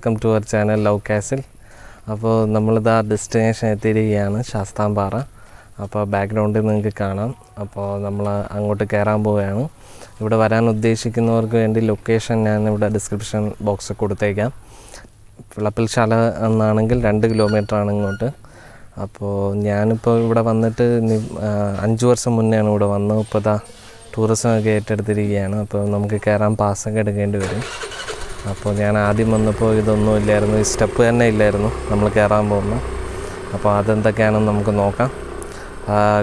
Welcome to our channel love castle അപ്പോൾ നമ്മളിതാ destination എത്തിയിരിക്കുകയാണ് ശാസ്താംപാറ. അപ്പോൾ ബാക്ക്ഗ്രൗണ്ടിൽ നിങ്ങൾക്ക് കാണാം. അപ്പോൾ നമ്മൾ അങ്ങോട്ട് കയറാൻ പോവുകയാണ്. ഇവിടെ വരാൻ ഉദ്ദേശിക്കുന്നവർക്ക് വേണ്ടി ലൊക്കേഷൻ ഞാൻ ഇവിടെ ഡിസ്ക്രിപ്ഷൻ ബോക്സിൽ കൊടുത്തേക്കാം. വിളപ്പിൽശാല എന്നാണെങ്കിൽ രണ്ട് കിലോമീറ്റർ ആണ് ഇങ്ങോട്ട്. അപ്പോൾ ഞാനിപ്പോൾ ഇവിടെ വന്നിട്ട് അഞ്ച് വർഷം മുന്നെയാണ് ഇവിടെ വന്നത്. ഇപ്പോൾ ഇതാ ടൂറിസം ഒക്കെ ഏറ്റെടുത്തിരിക്കുകയാണ്. അപ്പോൾ നമുക്ക് കയറാൻ പാസ്സൊക്കെ എടുക്കേണ്ടി വരും. അപ്പോൾ ഞാൻ ആദ്യം വന്നപ്പോൾ ഇതൊന്നും ഇല്ലായിരുന്നു ഈ സ്റ്റെപ്പ് തന്നെ ഇല്ലായിരുന്നു നമ്മൾ കയറാൻ പോകുന്നു അപ്പോൾ അതെന്തൊക്കെയാണെന്ന് നമുക്ക് നോക്കാം.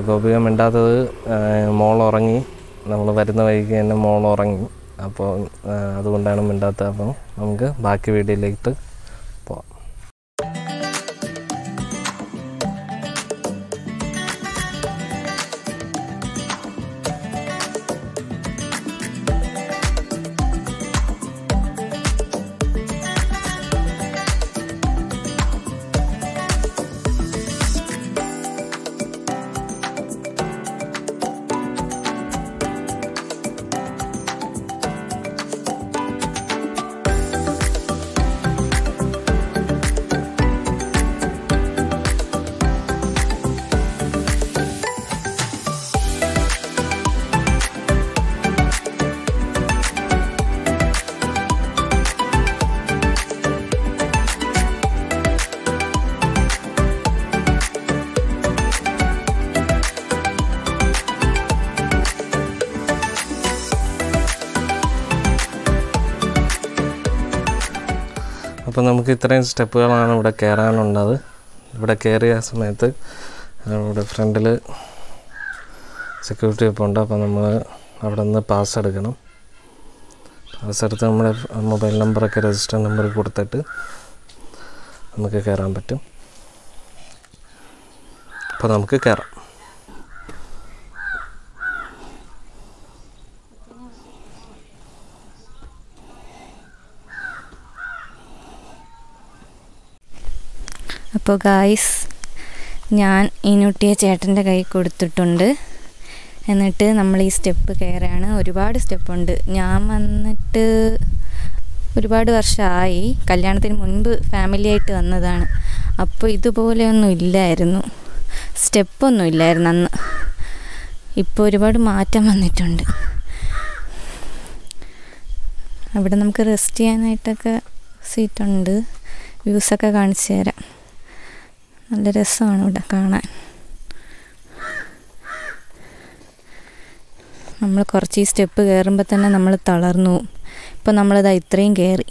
ഗോപിക മിണ്ടാത്തത് മോൾ ഉറങ്ങി. നമ്മൾ വരുന്ന വഴിക്ക് തന്നെ മോൾ ഉറങ്ങി. അപ്പോൾ അതുകൊണ്ടാണ് മിണ്ടാത്തത്. അപ്പോൾ നമുക്ക് ബാക്കി വീഡിയോയിലേക്ക് നമുക്ക് ഇത്രയും സ്റ്റെപ്പുകളാണ് ഇവിടെ കയറാനുള്ളത്. ഇവിടെ കയറിയ സമയത്ത് ഇവിടെ ഫ്രണ്ടിൽ സെക്യൂരിറ്റി ഇപ്പോൾ ഉണ്ട്. അപ്പോൾ നമ്മൾ അവിടെ നിന്ന് പാസ് എടുക്കണം. പാസ് എടുത്ത് നമ്മുടെ മൊബൈൽ നമ്പറൊക്കെ രജിസ്റ്റർ നമ്പർ കൊടുത്തിട്ട് നമുക്ക് കയറാൻ പറ്റും. അപ്പോൾ നമുക്ക് കയറാം. അപ്പോൾ ഗായ്സ് ഞാൻ ഇനുട്ടിയെ ചേട്ടന്റെ കൈ കൊടുത്തിട്ടുണ്ട്. എന്നിട്ട് നമ്മൾ ഈ സ്റ്റെപ്പ് കയറുകയാണ് ഒരുപാട് സ്റ്റെപ്പുണ്ട്. ഞാൻ വന്നിട്ട് ഒരുപാട് വർഷമായി. കല്യാണത്തിന് മുൻപ് ഫാമിലി ആയിട്ട് വന്നതാണ്. അപ്പോൾ ഇതുപോലെയൊന്നും ഇല്ലായിരുന്നു. സ്റ്റെപ്പൊന്നും ഇല്ലായിരുന്നു അന്ന്. ഇപ്പോൾ ഒരുപാട് മാറ്റം വന്നിട്ടുണ്ട്. അവിടെ നമുക്ക് റെസ്റ്റ് ചെയ്യാനായിട്ടൊക്കെ സീറ്റുണ്ട് വ്യൂസൊക്കെ കാണിച്ചു തരാം. നല്ല രസമാണ് ഇവിടെ കാണാൻ. നമ്മൾ കുറച്ച് ഈ സ്റ്റെപ്പ് കയറുമ്പോൾ തന്നെ നമ്മൾ തളർന്നു. ഇപ്പം നമ്മളിതാ ഇത്രയും കയറി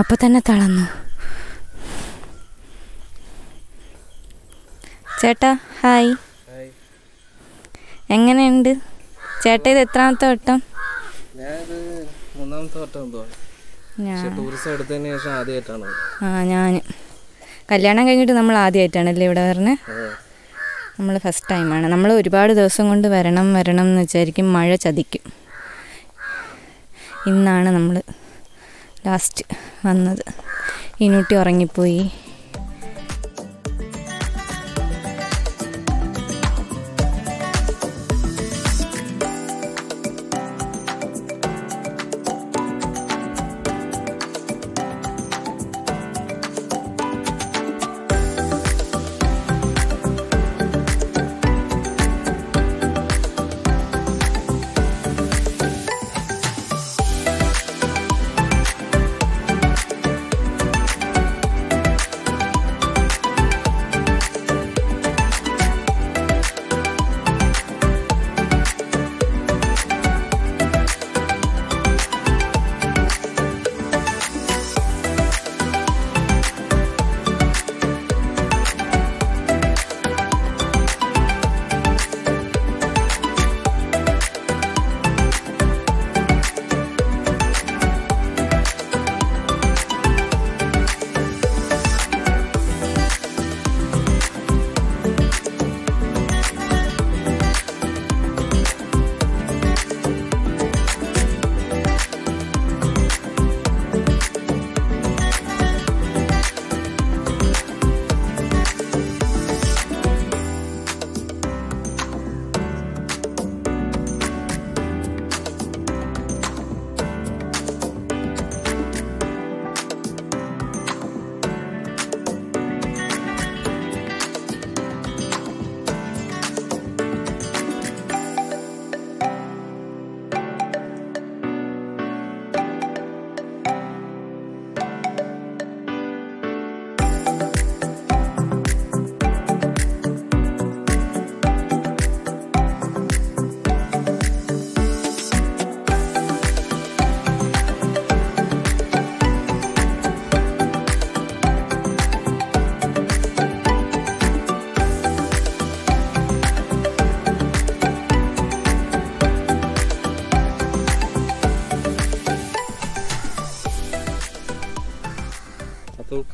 അപ്പോൾ തന്നെ തളർന്നു. ചേട്ടാ ഹായ്. എങ്ങനെയുണ്ട്? ചേട്ടാ ഇത് എത്രാമത്തെ വട്ടം? മൂന്നാമത്തെ വട്ടം ആ ഞാൻ കല്യാണം കഴിഞ്ഞിട്ട് നമ്മൾ ആദ്യമായിട്ടാണല്ലേ ഇവിടെ വരണേ? നമ്മൾ ഫസ്റ്റ് ടൈമാണ് നമ്മൾ ഒരുപാട് ദിവസം കൊണ്ട് വരണം വരണം എന്ന് വിചാരിക്കും. മഴ ചതിക്കും. ഇന്നാണ് നമ്മൾ ലാസ്റ്റ് വന്നത്. ഇനൂട്ടി ഉറങ്ങിപ്പോയി.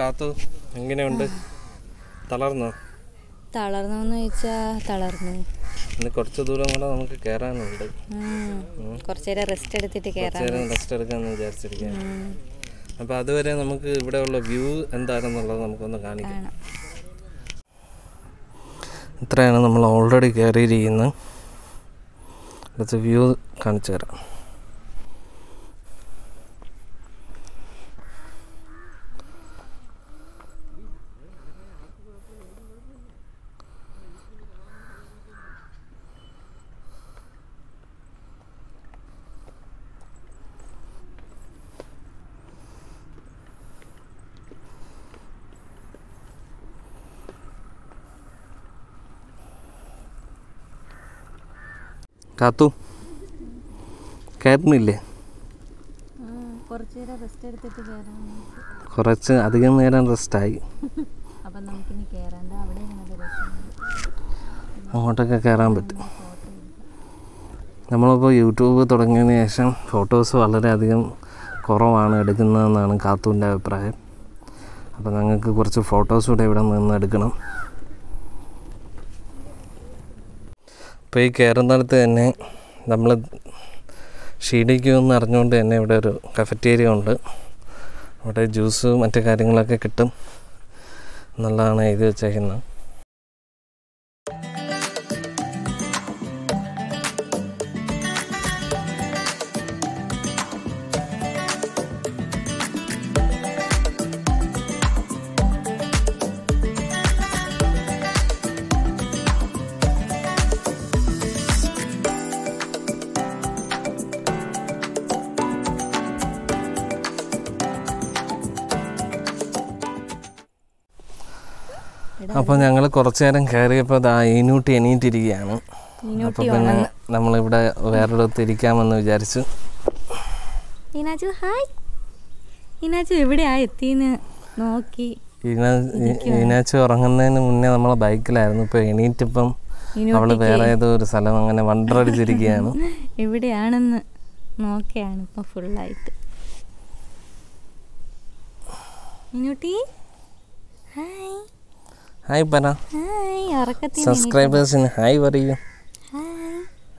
കാത്തു. എങ്ങനെയുണ്ട്? തളർന്നോ? തളർന്നോന്ന് ചോദിച്ചാ തളർന്നു. ഇന്ന് കുറച്ച് ദൂരം കൂടെ നമുക്ക് കയറാനുണ്ട് ഉം. റെസ്റ്റ് എടുത്തിട്ട് കയറാം റെസ്റ്റ് എടുക്കാന്ന് വിചാരിച്ചിരിക്കുകയാണ്. അപ്പോൾ അതുവരെ നമുക്ക് ഇവിടെയുള്ള വ്യൂ എന്താണെന്നുള്ളത് നമുക്കൊന്ന് കാണിക്കാം. ഇത്രയാണ് നമ്മൾ ഓൾറെഡി കയറിയിരിക്കുന്നത് കുറച്ച് വ്യൂ കാണിച്ചു തരാം. കാത്തു. കയറുന്നില്ലേ കുറച്ച് അധികം നേരം റെസ്റ്റായി അങ്ങോട്ടൊക്കെ കയറാൻ പറ്റും. നമ്മളിപ്പോൾ യൂട്യൂബ് തുടങ്ങിയതിന് ശേഷം ഫോട്ടോസ് വളരെയധികം കുറവാണ് എടുക്കുന്നതെന്നാണ് കാത്തുവിന്റെ അഭിപ്രായം. അപ്പോൾ ഞങ്ങൾക്ക് കുറച്ച് ഫോട്ടോസ് കൂടെ ഇവിടെ നിന്ന് എടുക്കണം. അപ്പോൾ ഈ കയറുന്നിടത്ത് തന്നെ നമ്മൾ ഷീഡിക്കുമെന്ന് അറിഞ്ഞുകൊണ്ട് തന്നെ ഇവിടെ ഒരു കഫറ്റേരിയ ഉണ്ട്. അവിടെ ജ്യൂസ് മറ്റു കാര്യങ്ങളൊക്കെ കിട്ടും. എന്നുള്ളതാണ് എഴുതി വെച്ചേക്കുന്നത് അപ്പോൾ ഞങ്ങൾ കുറച്ച് നേരം കയറിയപ്പോൾ ദാ ഈനൂട്ടി എണീറ്റിരിക്കുകയാണ്. അപ്പോൾ പിന്നെ നമ്മളിവിടെ വേറൊരിടത്ത് ഇരിക്കാമെന്ന് വിചാരിച്ചു. ഈനാച്ചു ഹായ്. ഈനാച്ചു എവിടെയാ എത്തിന്ന്? നോക്കി. ഈന ഈനാച്ചു ഉറങ്ങുന്നതിന് മുന്നേ നമ്മളെ ബൈക്കിലായിരുന്നു. ഇപ്പോൾ എണീറ്റിപ്പം അവൾ വേറെ ഏതോ ഒരു സ്ഥലം അങ്ങനെ വണ്ടറടിച്ചിരിക്കുകയാണ് എവിടെയാണെന്ന് നോക്കിയാണ് ഇപ്പൊ ഫുള്ളായിട്ട്. മിനുട്ടി ഹായ്. ഹായ് പറ സബ്സ്ക്രൈബേഴ്സിന് ഹായ് പറയൂ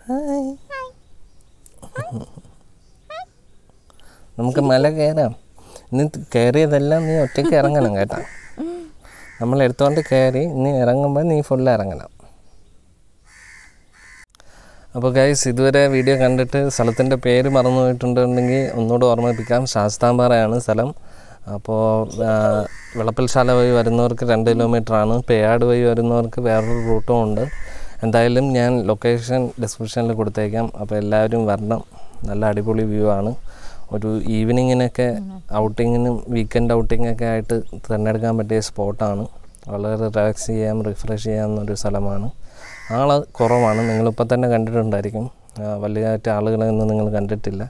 ഹായ് നമുക്ക് മല കയറാം. ഇന്ന് കയറിയതെല്ലാം നീ ഒറ്റയ്ക്ക് ഇറങ്ങണം കേട്ടോ. നമ്മൾ എടുത്തോണ്ട് കയറി നീ ഇറങ്ങുമ്പോൾ നീ ഫുള്ള് ഇറങ്ങണം. അപ്പോൾ ഗൈസ് ഇതുവരെ വീഡിയോ കണ്ടിട്ട് സ്ഥലത്തിന്റെ പേര് മറന്നു പോയിട്ടുണ്ടെങ്കിൽ ഒന്നുകൂടെ ഓർമ്മിപ്പിക്കാം. ശാസ്താംപാറയാണ് സ്ഥലം. അപ്പോൾ വെളപ്പിൽശാല വഴി വരുന്നവർക്ക് രണ്ട് കിലോമീറ്ററാണ്. പേയാട് വഴി വരുന്നവർക്ക് വേറൊരു റൂട്ടും ഉണ്ട്. എന്തായാലും ഞാൻ ലൊക്കേഷൻ ഡിസ്ക്രിപ്ഷനിൽ കൊടുത്തേക്കാം. അപ്പോൾ എല്ലാവരും വരണം. നല്ല അടിപൊളി വ്യൂ ആണ്. ഒരു ഈവനിങ്ങിനൊക്കെ ഔട്ടിങ്ങിനും വീക്കെൻഡ് ഔട്ടിങ്ങൊക്കെ ആയിട്ട് തിരഞ്ഞെടുക്കാൻ പറ്റിയ സ്പോട്ടാണ്. വളരെ റിലാക്സ് ചെയ്യാം റിഫ്രഷ് ചെയ്യാവുന്നൊരു സ്ഥലമാണ്. ആൾ കുറവാണ്. നിങ്ങളിപ്പോൾ തന്നെ കണ്ടിട്ടുണ്ടായിരിക്കും. വലിയ ആളുകളെ ഒന്നും നിങ്ങൾ കണ്ടിട്ടില്ല.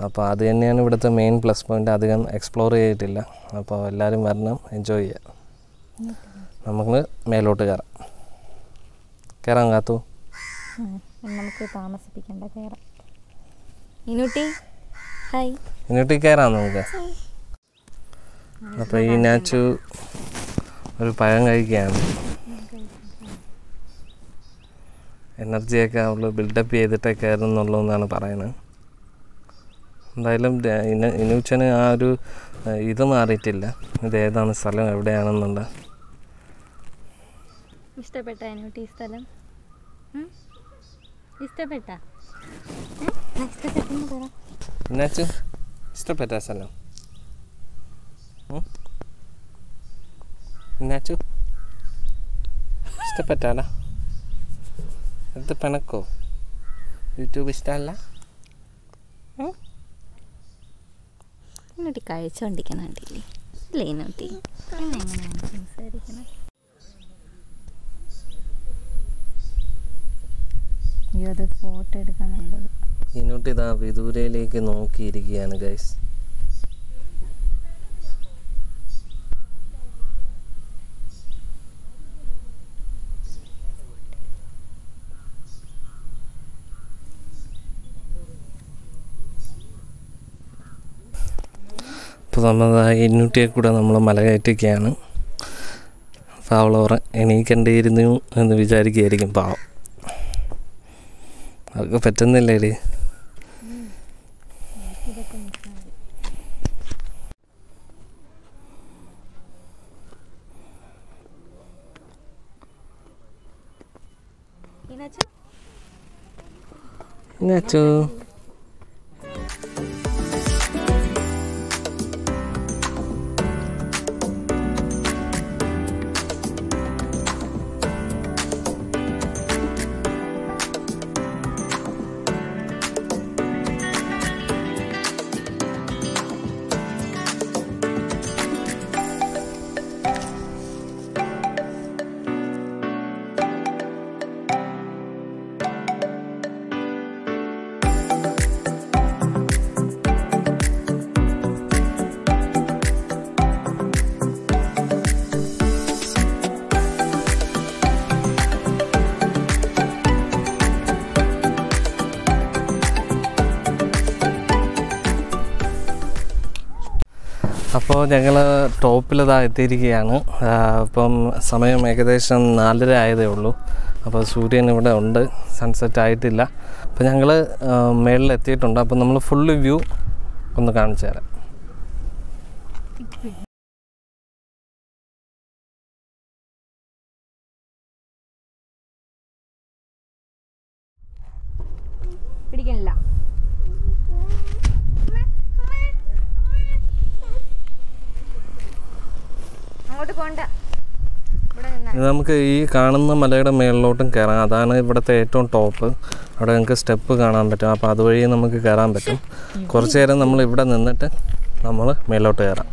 അപ്പോൾ അത് തന്നെയാണ് ഇവിടുത്തെ മെയിൻ പ്ലസ് പോയിന്റ് അധികം എക്സ്പ്ലോർ ചെയ്തിട്ടില്ല. അപ്പോൾ എല്ലാവരും വരണം. എൻജോയ് ചെയ്യാം നമുക്ക് മേലോട്ട് കയറാം. കയറാം കാത്തു. നമുക്ക് താമസിപ്പിക്കണ്ട. കയറാം. ഇനുട്ടി ഹായ് കയറാം നമുക്ക്. അപ്പോൾ ഈ നാച്ചു ഒരു പഴം കഴിക്കുകയാണ്. എനർജിയൊക്കെ അവൾ ബിൽഡപ്പ് ചെയ്തിട്ടേ കയറുന്നുള്ളൂ എന്നാണ് പറയുന്നത്. എന്തായാലും ഇന ഇനൂച്ചന് ആ ഒരു ഇത് മാറിയിട്ടില്ല. ഇത് ഏതാണ് സ്ഥലം എവിടെയാണെന്നുണ്ട് ഇഷ്ടപ്പെട്ട മിനുട്ടി സ്ഥലം? ഇഷ്ടപ്പെട്ട? ഇനാച്ചു ഇഷ്ടപ്പെട്ട സ്ഥലം? ഇനാച്ചു ഇഷ്ടപ്പെട്ടാടാ ഇത് പിണക്കോ? യൂട്യൂബ് ഇഷ്ടമല്ല ഇന്നോട്ടി കഴിച്ചോണ്ടിരിക്കണണ്ടില്ലേ ഇല്ലേ ഇന്നോട്ടി പിന്നെ എങ്ങനെയാണ് സംസാരിക്കണത് അയ്യോ അത് ഫോട്ടോ എടുക്കാൻ നല്ലത് ഇനോട്ട് ഇതാ വിദൂരയിലേക്ക് നോക്കിയിരിക്കുകയാണ് ഗൈസ് അപ്പോൾ നമ്മൾ ഇന്നൂറ്റിയെ കൂടെ നമ്മൾ മല കയറ്റിക്കുകയാണ് അപ്പോൾ അവളോറെ എണീക്കണ്ടിയിരുന്നു എന്ന് വിചാരിക്കുകയായിരിക്കും പാവം. അതൊക്കെ പറ്റുന്നില്ലേടി ഇങ്ങാച്ചോ അപ്പോൾ ഞങ്ങൾ ടോപ്പിലിതാ എത്തിയിരിക്കുകയാണ്. അപ്പം സമയം ഏകദേശം നാലര ആയതേ ഉള്ളൂ. അപ്പോൾ സൂര്യൻ ഇവിടെ ഉണ്ട്. സൺസെറ്റ് ആയിട്ടില്ല. അപ്പോൾ ഞങ്ങൾ മേളിൽ എത്തിയിട്ടുണ്ട് അപ്പോൾ നമ്മൾ ഫുള്ള് വ്യൂ ഒന്ന് കാണിച്ചു തരാം. പിടിക്കണില്ല. അങ്ങോട്ട് പോണ്ട. നമുക്ക് ഈ കാണുന്ന മലയുടെ മേളിലോട്ടും കയറാം അതാണ് ഇവിടുത്തെ ഏറ്റവും ടോപ്പ് അവിടെ നമുക്ക് സ്റ്റെപ്പ് കാണാൻ പറ്റും. അപ്പോൾ അതുവഴി നമുക്ക് കയറാൻ പറ്റും. കുറച്ച് നേരം നമ്മൾ ഇവിടെ നിന്നിട്ട് നമ്മൾ മേലോട്ട് കയറാം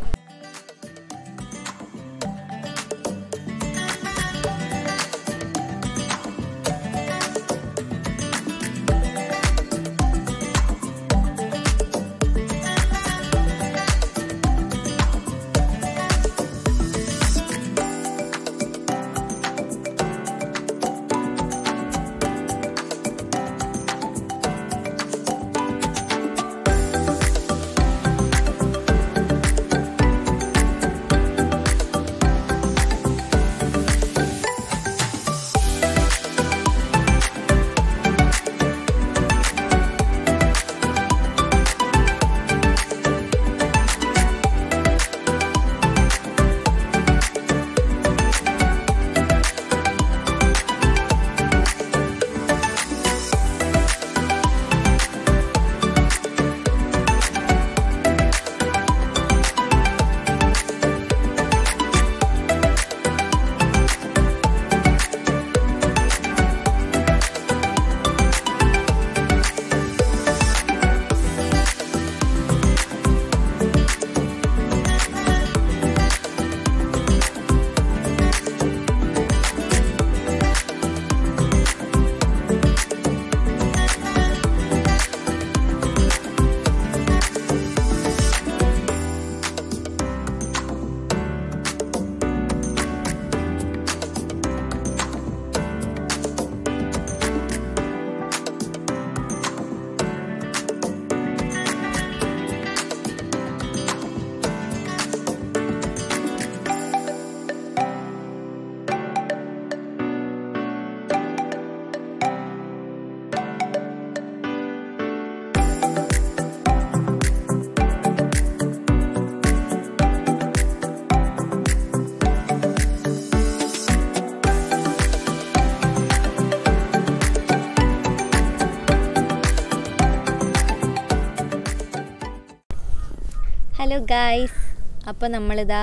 ഗായ്സ് അപ്പോൾ നമ്മളിതാ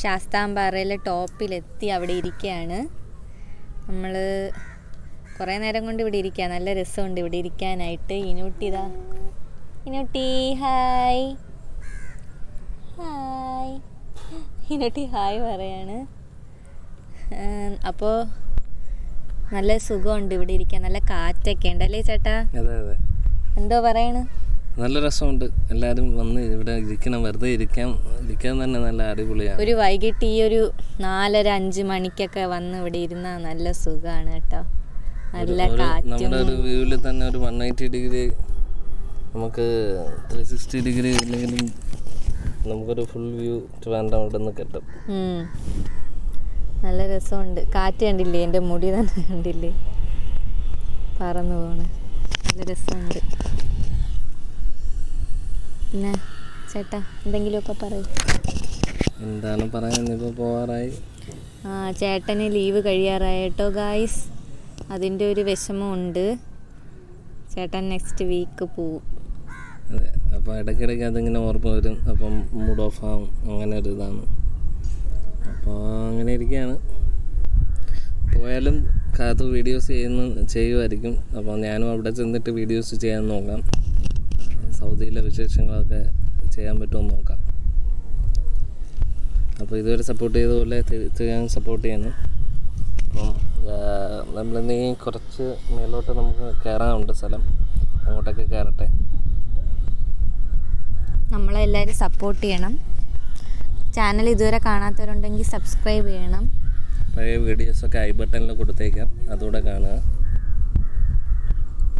ശാസ്താംപാറയിലെ ടോപ്പിലെത്തി അവിടെ ഇരിക്കുകയാണ് നമ്മൾ കുറേ നേരം കൊണ്ട് ഇവിടെ ഇരിക്കുക നല്ല രസമുണ്ട് ഇവിടെ ഇരിക്കാനായിട്ട്. ഇനൂട്ടി ഇതാ ഇനൂട്ടി ഹായ്. ഹായ്. ഇനൂട്ടി ഹായ് പറയാണ്. അപ്പോൾ നല്ല സുഖമുണ്ട് ഇവിടെ ഇരിക്കാൻ. നല്ല കാറ്റൊക്കെ ഉണ്ടല്ലേ ചേട്ടാ? എന്തോ പറയണ്? നല്ല രസമുണ്ട്. എല്ലാവരും വന്ന് ഇവിടെ ഇരിക്കണം. വെറുതെ ഇരിക്കാൻ ഇരിക്കാൻ തന്നെ നല്ല അടിപൊളിയാണ്. ഒരു വൈകിട്ട് ഈ ഒരു നാലര അഞ്ച് മണിക്കൊക്കെ വന്ന് ഇവിടെ ഇരുന്ന നല്ല സുഖമാണ് കേട്ടോ. നല്ല നമ്മുടെ ഒരു വ്യൂവിൽ തന്നെ ഒരു വൺ എയ്റ്റി ഡിഗ്രി നമുക്ക് ത്രീ സിക്സ്റ്റി ഡിഗ്രി ഇല്ലെങ്കിലും നമുക്കൊരു ഫുൾ വ്യൂ ട്രിവാൻഡ്രം അവിടെ നിന്ന് കിട്ടും. നല്ല രസമുണ്ട്. കാറ്റ് കണ്ടില്ലേ? എന്റെ മുടി തന്നെ കണ്ടില്ലേ? പറന്നു പോണേ. നല്ല രസമുണ്ട്. പിന്നെ ചേട്ടാ എന്തെങ്കിലുമൊക്കെ പറയും. എന്താണ് പറയാൻ? ഇപ്പോൾ പോവാറായി. ആ ചേട്ടന് ലീവ് കഴിയാറായി കേട്ടോ ഗായ്സ് അതിന്റെ ഒരു വിഷമമുണ്ട്. ചേട്ടൻ നെക്സ്റ്റ് വീക്ക് പോവും. അതെ അപ്പോൾ ഇടയ്ക്കിടയ്ക്ക് അതിങ്ങനെ ഓർമ്മ വരും. അപ്പം മൂഡ് ഓഫ് ആവും. അങ്ങനെ ഒരു ഇതാണ്. അപ്പോൾ അങ്ങനെ ഇരിക്കുകയാണ് പോയാലും കാത്തു വീഡിയോസ് ചെയ്യുന്ന ചെയ്യുമായിരിക്കും അപ്പോൾ ഞാനും അവിടെ ചെന്നിട്ട് വീഡിയോസ് ചെയ്യാൻ നോക്കാം. സൗദിയിലെ വിശേഷങ്ങളൊക്കെ ചെയ്യാൻ പറ്റുമെന്ന് നോക്കാം. അപ്പോൾ ഇതുവരെ സപ്പോർട്ട് ചെയ്ത പോലെ തിരിച്ച് സപ്പോർട്ട് ചെയ്യുന്നു. അപ്പം നമ്മളിന്ന് കുറച്ച് മേലോട്ട് നമുക്ക് കയറാനുണ്ട് സ്ഥലം. അങ്ങോട്ടൊക്കെ കയറട്ടെ നമ്മളെല്ലാവരും സപ്പോർട്ട് ചെയ്യണം. ചാനൽ ഇതുവരെ കാണാത്തവരുണ്ടെങ്കിൽ സബ്സ്ക്രൈബ് ചെയ്യണം. പഴയ വീഡിയോസൊക്കെ ഐ ബട്ടണിൽ കൊടുത്തേക്കാം. അതുകൂടെ കാണുക.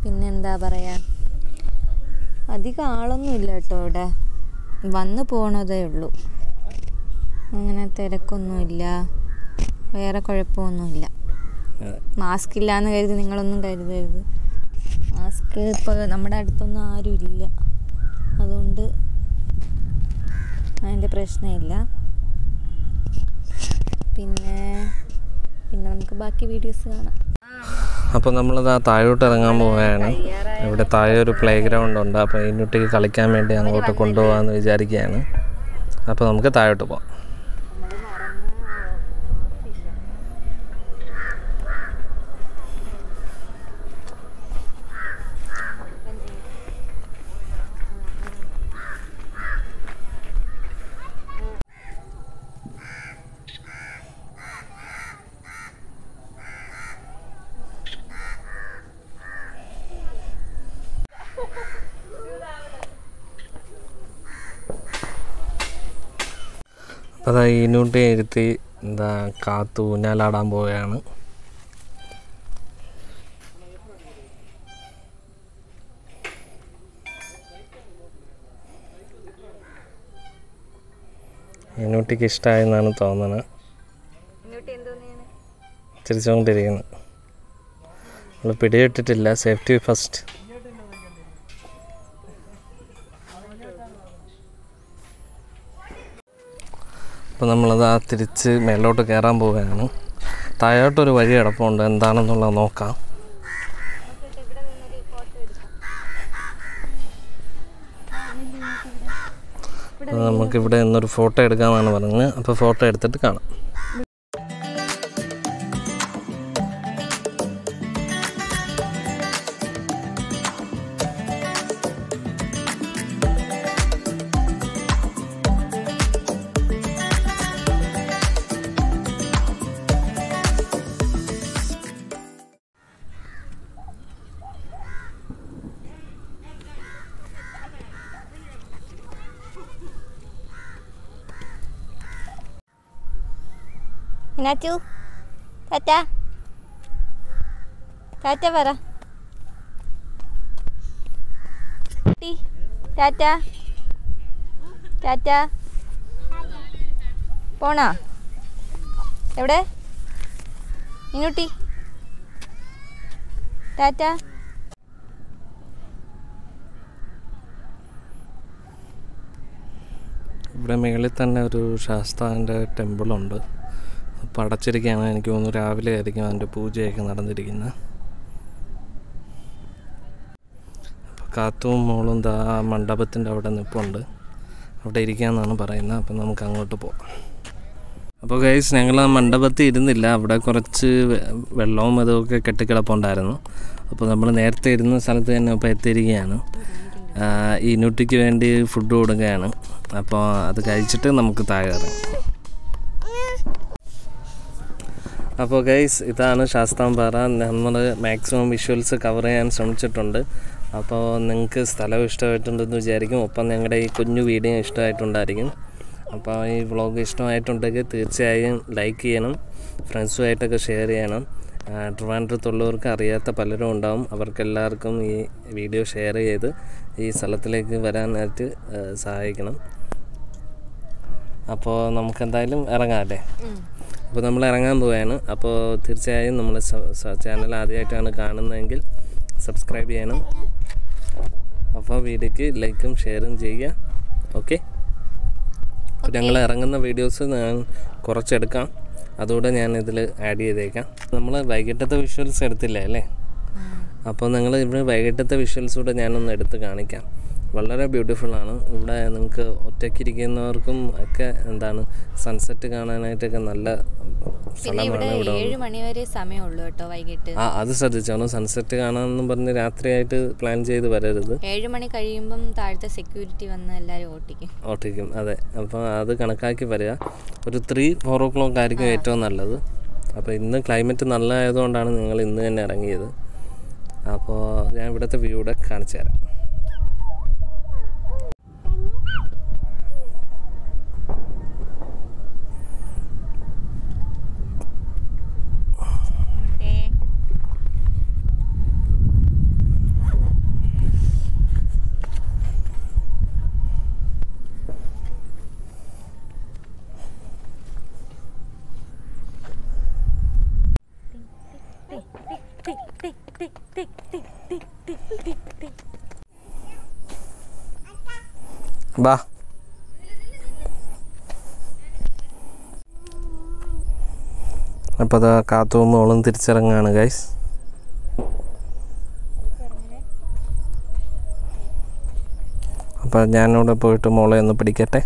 പിന്നെന്താ പറയുക പറയാ? അധികം ആളൊന്നും ഇല്ല കേട്ടോ ഇവിടെ. വന്നു പോണതേ ഉള്ളൂ. അങ്ങനെ തിരക്കൊന്നുമില്ല വേറെ കുഴപ്പമൊന്നുമില്ല. മാസ്ക് ഇല്ലാന്ന് കരുതി നിങ്ങളൊന്നും കരുതരുത്. മാസ്ക് ഇപ്പോൾ നമ്മുടെ അടുത്തൊന്നും ആരും ഇല്ല. അതുകൊണ്ട് അതിന്റെ പ്രശ്നമില്ല. പിന്നെ പിന്നെ നമുക്ക് ബാക്കി വീഡിയോസ് കാണാം. അപ്പോൾ നമ്മളത് ആ താഴോട്ട് ഇറങ്ങാൻ പോവുകയാണ്. ഇവിടെ താഴെ ഒരു പ്ലേ ഗ്രൗണ്ട് ഉണ്ട് അപ്പോൾ ഇതിനുട്ടിക്ക് കളിക്കാൻ വേണ്ടി അങ്ങോട്ട് കൊണ്ടുപോകാമെന്ന് വിചാരിക്കുകയാണ് അപ്പോൾ നമുക്ക് താഴോട്ട് പോകാം അപ്പോൾ അതാ ഇതിനുട്ടി ഇരുത്തി എന്താ കാത്തു ഊഞ്ഞാലാടാൻ പോവുകയാണ്. ഇതിനുട്ടിക്ക് ഇഷ്ടമായെന്നാണ് തോന്നുന്നത് ചിരിച്ചുകൊണ്ടിരിക്കുന്നത് നമ്മൾ പിടിയിട്ടിട്ടില്ല. Safety first. അപ്പോൾ നമ്മളത് ആ തിരിച്ച് മേലോട്ട് കയറാൻ പോവുകയാണ്. താഴോട്ടൊരു വഴി കിടപ്പുണ്ട്. എന്താണെന്നുള്ളത് നോക്കാം. നമുക്കിവിടെ നിന്നൊരു ഫോട്ടോ എടുക്കാമെന്നാണ് പറഞ്ഞത്. അപ്പോൾ ഫോട്ടോ എടുത്തിട്ട് കാണാം. ഇനാച്ചു ടാറ്റ. ടാറ്റ പറ. ടാറ്റ. ടാറ്റ. പോണോ? എവിടെ? ഇങ്ങോട്ടി ടാറ്റ. ഇവിടെ മേളിൽ തന്നെ ഒരു ശാസ്താവിന്റെ ടെമ്പിളുണ്ട്. അപ്പോൾ അടച്ചിരിക്കുകയാണ് എനിക്ക് തോന്നുന്നു. രാവിലെ ആയിരിക്കും അതിന്റെ പൂജയൊക്കെ നടന്നിരിക്കുന്നത്. അപ്പോൾ കാത്തും മോളും ദാ മണ്ഡപത്തിന്റെ അവിടെ നിൽപ്പുണ്ട് അവിടെ ഇരിക്കാമെന്നാണ് പറയുന്നത്. അപ്പം നമുക്ക് അങ്ങോട്ട് പോകാം അപ്പോൾ ഗൈസ് ഞങ്ങൾ ആ മണ്ഡപത്തിൽ ഇരുന്നില്ല. അവിടെ കുറച്ച് വെള്ളവും ഇതൊക്കെ കെട്ടിക്കിടപ്പുണ്ടായിരുന്നു. അപ്പോൾ നമ്മൾ നേരത്തെ ഇരുന്ന സ്ഥലത്ത് തന്നെ ഇപ്പോൾ എത്തിയിരിക്കുകയാണ്. ഈ നുട്ടിക്ക് വേണ്ടി ഫുഡ് കൊടുക്കുകയാണ്. അപ്പോൾ അത് കഴിച്ചിട്ട് നമുക്ക് താഴെ ഇറങ്ങാം. അപ്പോൾ ഗൈസ് ഇതാണ് ശാസ്താംപാറ നമ്മൾ മാക്സിമം വിഷ്വൽസ് കവർ ചെയ്യാൻ ശ്രമിച്ചിട്ടുണ്ട്. അപ്പോൾ നിങ്ങൾക്ക് സ്ഥലം ഇഷ്ടമായിട്ടുണ്ടെന്ന് വിചാരിക്കും. ഒപ്പം ഞങ്ങളുടെ ഈ കുഞ്ഞു വീഡിയോ ഇഷ്ടമായിട്ടുണ്ടായിരിക്കും. അപ്പോൾ ഈ വ്ളോഗ് ഇഷ്ടമായിട്ടുണ്ടെങ്കിൽ തീർച്ചയായും ലൈക്ക് ചെയ്യണം. ഫ്രണ്ട്സുമായിട്ടൊക്കെ ഷെയർ ചെയ്യണം. ട്രിവാൻഡ്രത്തുള്ളവർക്ക് അറിയാത്ത പലരും ഉണ്ടാവും. അവർക്കെല്ലാവർക്കും ഈ വീഡിയോ ഷെയർ ചെയ്ത് ഈ സ്ഥലത്തിലേക്ക് വരാനായിട്ട് സഹായിക്കണം. അപ്പോൾ നമുക്കെന്തായാലും ഇറങ്ങാം അല്ലേ? അപ്പോൾ നമ്മൾ ഇറങ്ങാൻ പോവുകയാണ് അപ്പോൾ തീർച്ചയായും നമ്മൾ ചാനൽ ആദ്യമായിട്ടാണ് കാണുന്നതെങ്കിൽ സബ്സ്ക്രൈബ് ചെയ്യണം. അപ്പോൾ വീഡിയോക്ക് ലൈക്കും ഷെയറും ചെയ്യുക. ഓക്കെ അപ്പോൾ ഞങ്ങൾ ഇറങ്ങുന്ന വീഡിയോസ് ഞാൻ കുറച്ചെടുക്കാം. അതുകൂടെ ഞാൻ ഇതിൽ ആഡ് ചെയ്തേക്കാം. നമ്മൾ വൈകിട്ടത്തെ വിഷ്വൽസ് എടുത്തില്ല അല്ലേ? അപ്പോൾ നിങ്ങൾ ഇവിടെ വൈകിട്ടത്തെ വിഷ്വൽസ് കൂടെ ഞാനൊന്ന് എടുത്ത് കാണിക്കാം. വളരെ ബ്യൂട്ടിഫുൾ ആണ്. ഇവിടെ നിങ്ങൾക്ക് ഒറ്റയ്ക്കിരിക്കുന്നവർക്കും ഒക്കെ എന്താണ് സൺസെറ്റ് കാണാനായിട്ടൊക്കെ നല്ല പിന്നെ ഇവിടെ സ്ഥലമാണ് ഇവിടെ ഏഴ് മണി വരെ സമയമുള്ളൂ കേട്ടോ വൈകിട്ട്. ആ അത് ശ്രദ്ധിച്ചോണം. സൺസെറ്റ് കാണാമെന്നും പറഞ്ഞ് രാത്രിയായിട്ട് പ്ലാൻ ചെയ്ത് വരരുത്. ഏഴ് മണി കഴിയുമ്പം താഴത്തെ സെക്യൂരിറ്റി വന്ന് എല്ലാവരും ഓട്ടിക്കും. ഓട്ടിക്കും അതെ. അപ്പോൾ അത് കണക്കാക്കി വരിക. ഒരു ത്രീ ഫോർ ഓ ക്ലോക്ക് ആയിരിക്കും ഏറ്റവും നല്ലത്. അപ്പോൾ ഇന്ന് ക്ലൈമറ്റ് നല്ലതായതുകൊണ്ടാണ് നിങ്ങൾ ഇന്ന് തന്നെ ഇറങ്ങിയത്. അപ്പോൾ ഞാൻ ഇവിടുത്തെ വ്യൂ കൂടെ കാണിച്ചു തരാം. ബാ. അപ്പോൾ അതാ കാത്തും മോളും തിരിച്ചിറങ്ങാണ് ഗൈസ് അപ്പോൾ ഞാനിവിടെ പോയിട്ട് മോളെ ഒന്ന് പിടിക്കട്ടെ.